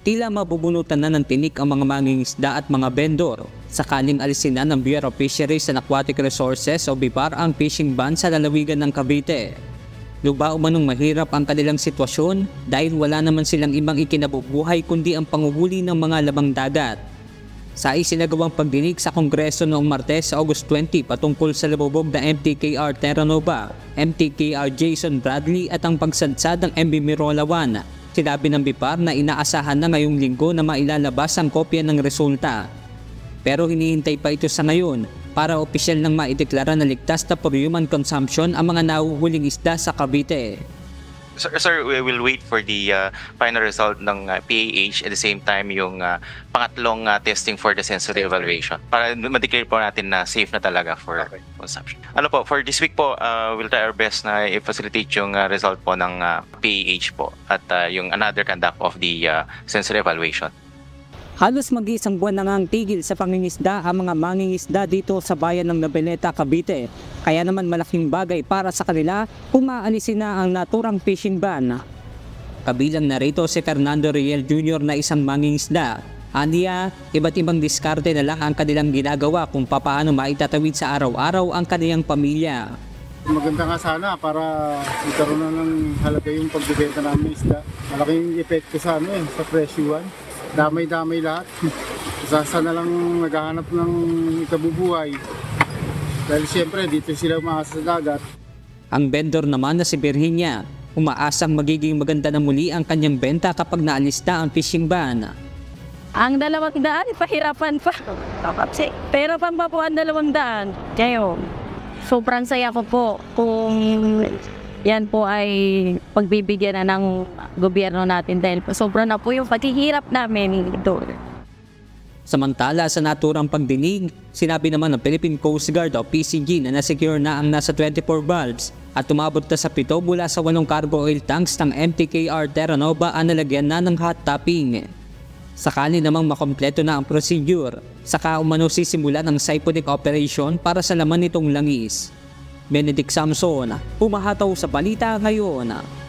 tila mabubunutan na ng tinik ang mga mangingisda at mga vendor sakaling alisin na ng Bureau of Fisheries and Aquatic Resources o BIPAR ang fishing ban sa lalawigan ng Cavite. Luba umanong mahirap ang kanilang sitwasyon dahil wala naman silang ibang ikinabubuhay kundi ang panguhuli ng mga labang dagat. Sa isinagawang pagdinig sa Kongreso noong Martes August 20 patungkol sa labubog na MTKR Terra Nova, MTKR Jason Bradley at ang pagsadsad ng MB Mirola 1, sinabi ng BIPAR na inaasahan na ngayong linggo na mailalabas ang kopya ng resulta. Pero hinihintay pa ito sa ngayon para opisyal nang maideklara na ligtas na for human consumption ang mga nahuhuling isda sa Cavite. Sir, sir, we will wait for the uh, final result ng uh, PAH at the same time yung uh, pangatlong uh, testing for the sensory evaluation para ma-declare po natin na safe na talaga for Okay. consumption. Ano po, for this week po, uh, we'll try our best na i-facilitate yung uh, result po ng uh, PAH po at uh, yung another conduct of the uh, sensory evaluation. Halos mag-iisang buwan na ngang tigil sa pangingisda ang mga mangingisda dito sa bayan ng Nabeleta, Cavite. Kaya naman malaking bagay para sa kanila kung maalisin na ang naturang fishing ban. Kabilang na rito si Fernando Riel Jr. na isang mangingisda. Aniya, iba't ibang diskarte na lang ang kanilang ginagawa kung papaano maitatawid sa araw-araw ang kanilang pamilya. Maganda nga sana para magkaroon na ng halaga yung pagbibenta namin isda. Malaking epekto sa ano eh, sa presyuan. Damay-damay lahat. Sasa na lang naghahanap ng ikabubuhay. Dahil siyempre dito sila umaasa sa dagat. Ang vendor naman na si Virginia, umaasang magiging maganda na muli ang kanyang benta kapag naalis na ang fishing ban. Ang dalawang daan, pahirapan pa. Pero ang dalawang daan. Kayo, sobrang saya ko po kung yan po ay pagbibigyan na ng gobyerno natin dahil sobra na po yung paghihirap namin doon. Samantala sa naturang pagdinig, sinabi naman ng Philippine Coast Guard o PCG na nasecure na ang nasa 24 valves at tumabot na sa pito mula sa walong cargo oil tanks ng MTKR Terra Nova ang nalagyan na ng hot topping. Sakali namang makompleto na ang procedure, saka umano sisimula ng siponic operation para sa laman nitong langis. Benedict Samson, pumahataw sa balita ngayon.